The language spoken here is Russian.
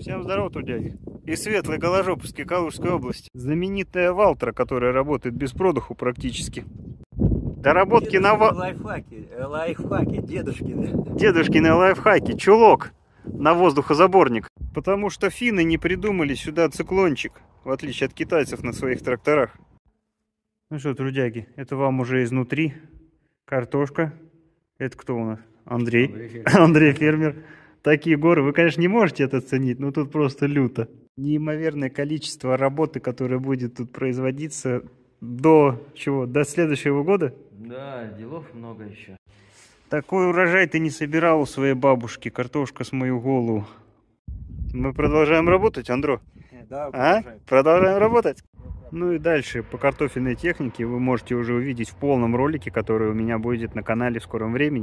Всем здорово, трудяги. Из Светлой Голожоповской Калужской области. Знаменитая Валтра, которая работает без продуху практически. Доработки на ва... Лайфхаки, э, лайфхаки, дедушкины. Дедушкины лайфхаки. Чулок на воздухозаборник. Потому что финны не придумали сюда циклончик, в отличие от китайцев на своих тракторах. Ну что, трудяги, это вам уже изнутри. Картошка. Это кто у нас? Андрей. Андрей фермер. Андрей фермер. Такие горы, вы, конечно, не можете это оценить, но тут просто люто. Неимоверное количество работы, которое будет тут производиться до чего? До следующего года? Да, делов много еще. Такой урожай ты не собирал у своей бабушки, картошка с мою голову. Мы продолжаем работать, Андро? Да, А? Продолжаем работать? Ну и дальше по картофельной технике вы можете уже увидеть в полном ролике, который у меня будет на канале в скором времени.